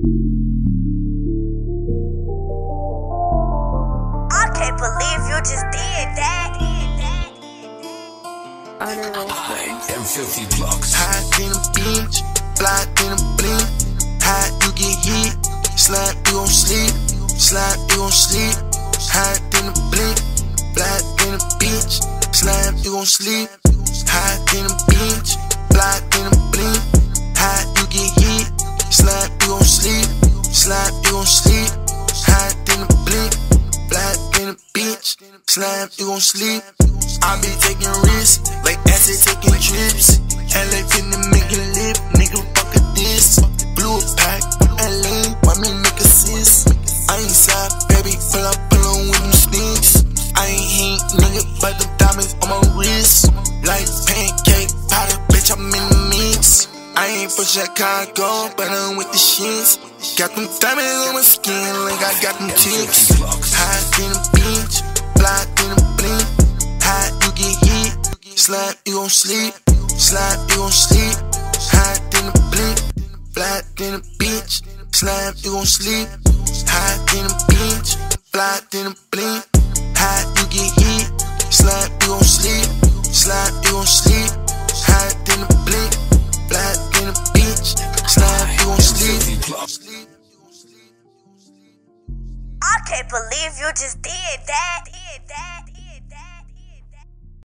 I can't believe you just did that. I am filthy blocks. Hot in a beach, fly in a blink. Hot, you get hit. Slap, you gon' sleep. Slap, you gon' sleep. Hot in a blink, fly in a beach. Slap, you gon' sleep. Hot in a beach, Slap, you gon' sleep. I be taking risks, like acid taking trips. LA finna make it lip, nigga fuck a this. Blue pack, LA, why me make a sis? I ain't side, baby, pull up, pull on with them sneaks. I ain't hate, nigga, but the diamonds on my wrist. Like pancake powder, bitch, I'm in the mix. I ain't for Chicago, but I'm with the shits. Got them diamonds on my skin, like I got them chicks. Slap, you gon' sleep. Slap, you gon' sleep. Hot in the blink. Flat in the beach. Slap, you gon' sleep. Hot in the beach. Flat in the blink. Hot, you get hit. Slap, you gon' sleep. Slap, you gon' sleep. Hot in the blink. Flat in the beach. Slap, you gon' sleep. I can't believe you just. Did that.